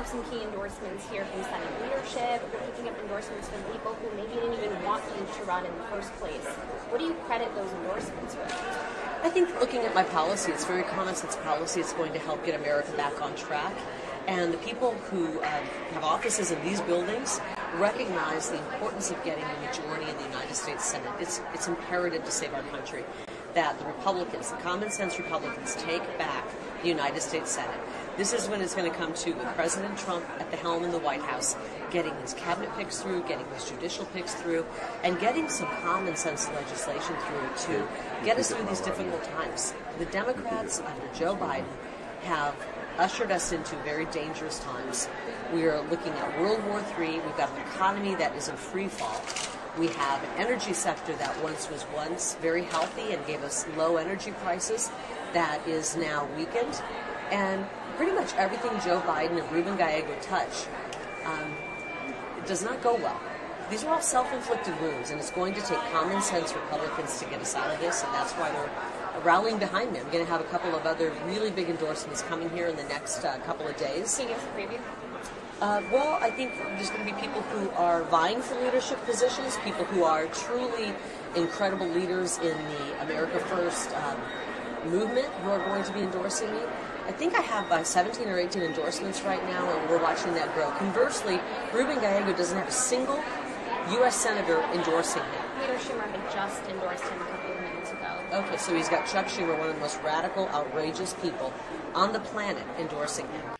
have some key endorsements here from Senate leadership. You're picking up endorsements from people who maybe didn't even want you to run in the first place. What do you credit those endorsements with? I think looking at my policy, it's very common sense policy. It's going to help get America back on track. And the people who uh, have offices in these buildings recognize the importance of getting a majority in the United States Senate. It's, it's imperative to save our country that the Republicans, the common sense Republicans, take back the United States Senate. This is when it's going to come to with President Trump at the helm in the White House, getting his cabinet picks through, getting his judicial picks through, and getting some common sense legislation through to get us through these difficult times. The Democrats under Joe Biden have ushered us into very dangerous times. We are looking at World War III. We've got an economy that is in free fall. We have an energy sector that once was once very healthy and gave us low energy prices that is now weakened. And pretty much everything Joe Biden and Ruben Gallego touch um, does not go well. These are all self-inflicted wounds, and it's going to take common sense Republicans to get us out of this, and that's why we're rallying behind them. We're going to have a couple of other really big endorsements coming here in the next uh, couple of days. Can you give a preview? Uh, well, I think there's going to be people who are vying for leadership positions, people who are truly incredible leaders in the America First um, movement who are going to be endorsing me. I think I have uh, 17 or 18 endorsements right now, and we're watching that grow. Conversely, Ruben Gallego doesn't have a single U.S. senator endorsing him. Peter Schumer had just endorsed him a couple of minutes ago. Okay, so he's got Chuck Schumer, one of the most radical, outrageous people on the planet, endorsing him.